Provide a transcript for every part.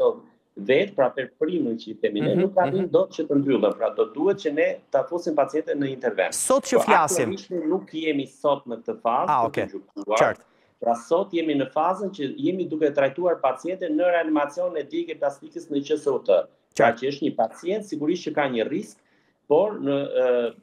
do vetë, pra per primën që i themi ne, mhm, nuk ka mhm. do që të mbyllen, pra do duhet që ne të fusim pacientën në intervent. Sot që pra, flasim... Pra, nuk jemi sot në këtë fazë, ah, të të gjukuar, pra sot jemi në fazën që jemi duke trajtuar pacientën në reanimacionin e djegie plastikës në qësë të. Pra që është një pacient, sigurisht që ka një risk, por unë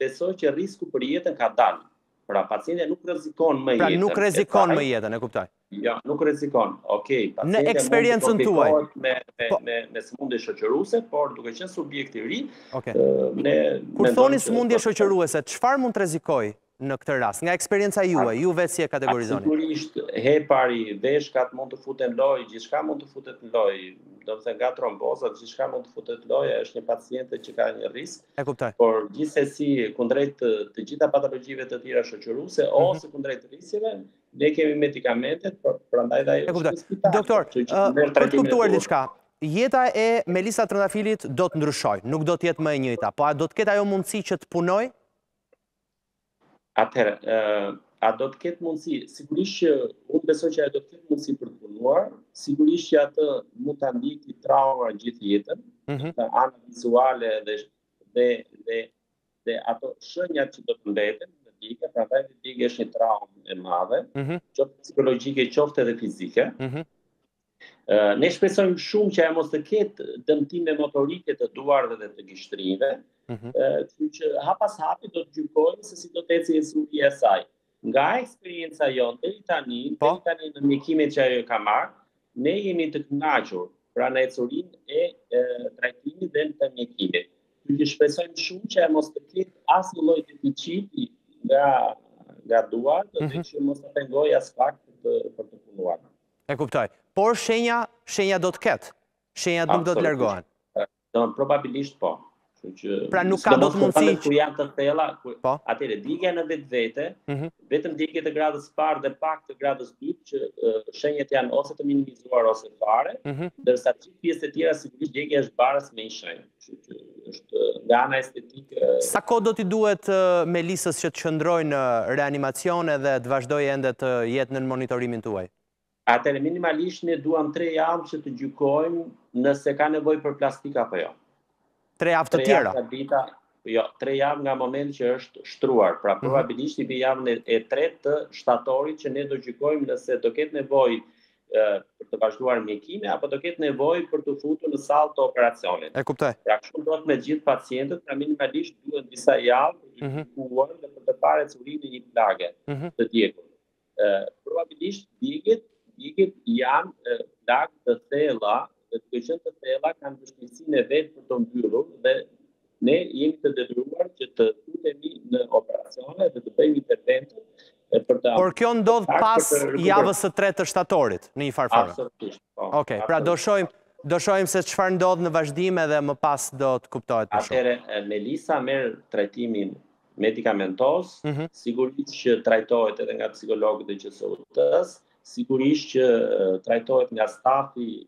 besoj që risku për jetën ka dalë. Pra pacientja nuk rrezikon më pra, jetën. Pra nuk rrezikon më jetën, e kuptoj. Ja, nuk rrezikon. Okej, okay, pacientja në eksperiencën tuaj me me po. me, me sëmundje shoqëruese, por duke qenë subjekt i ri, okay. ne kur thoni sëmundje shoqëruese, çfarë mund të rrezikojë në këtë rast? Nga eksperienca juaj, ju vetë si e kategorizoni? Sigurisht, hepari, veshkat mund të futen në lojë, gjithçka mund të futet në lojë. Do të thënë nga trombozat, gjithçka mund të futet në lojë, është një paciente që ka një risk. E kuptoj. Por gjithsesi kundrejt të, të gjitha patologjive të tjera shoqëruese mm -hmm. ose kundrejt riskeve, Ne kemi medikamentet, por prandaj dhe ajo është spital. Doktor, për të kuptuar diçka, jeta e Melisa Trëndafilit do të ndryshojë, nuk do të jetë më e njëjta, po a do të ketë ajo mundësi që të punojë? Atëherë, a do të ketë mundësi? Sigurisht që unë besoj që ajo do të ketë mundësi për të punuar, sigurisht që atë mund ta ndjekë trauma gjithë jetën, mm -hmm. ana vizuale dhe dhe dhe dhe ato shenjat që do të mbeten nga djegia, prandaj dhe djegia është një traumë e madhe, mm -hmm. qoftë psikologjike, qoftë edhe fizike. Mm -hmm. Ne shpresojmë shumë që ajo mos të ketë dëmtime motorike të duarve dhe të gishtrive, mm -hmm. që hap pas hapi do të gjykojmë se si do të ecë ecuria e saj. Nga eksperienca jonë deri tani, po? deri tani në mjekimin që ajo ka marrë, ne jemi të kënaqur pra në ecurinë e, e trajtimit dhe të mjekimit. Ne shpresojmë shumë që ajo mos të ketë asnjë lloj dëmtimi nga, nga duart, dhe mm -hmm. që mos ta pengojë aspak të, për të punuar. E kuptoj. Por shenja, shenja do të ketë. Shenjat nuk do të largohen. Probabilisht po. Kështu që pra nuk ka dot mundësi kur janë të thella, kur po. atëherë djegia në vetvete, mm -hmm. vetëm djegiet të gradës së parë dhe pak të gradës së dytë që uh, shenjat janë ose të minimizuar ose fare, mm -hmm. ndërsa të gjithë pjesët e tjera sigurisht djegia është baras me një shenjë. Kështu që është nga ana estetike. Sa kohë do t'i duhet uh, Melisës që të qëndrojë në reanimacion edhe të vazhdojë ende të jetë nën monitorimin tuaj? Atëherë minimalisht ne duam tre javë që të gjykojmë nëse ka nevojë për plastikë apo jo. Tre javë të tjera. Tre javë nga dita, jo, tre javë nga momenti që është shtruar. Pra mhm. probabilisht i bie javën e tretë të shtatorit që ne do gjykojmë nëse do ketë nevojë për të vazhduar mjekime apo do ketë nevojë për t'u futur në sallë të operacionit. E kuptoj. Pra kështu ndodh me të gjithë pacientët, pra minimalisht duhen disa javë për të mhm. shkuar dhe për të parë ecurinë e një plage mhm. të djegur. Probabilisht djegiet, djegiet janë plagë të thella dhe duke qenë të thella kanë vështirësinë e vet për t'u mbyllur dhe ne jemi të detyruar që të futemi në operacione dhe të bëjmë intervente për të Por kjo ndodh pas javës së tretë të shtatorit në një farë forme. Absolutisht. Po. Okej, pra do shohim do shohim se çfarë ndodh në vazhdim edhe më pas do të kuptohet më shumë. Atëherë Melisa merr trajtimin medikamentoz, mm -hmm. sigurisht që trajtohet edhe nga psikologët e QSUT-së, sigurisht që trajtohet nga stafi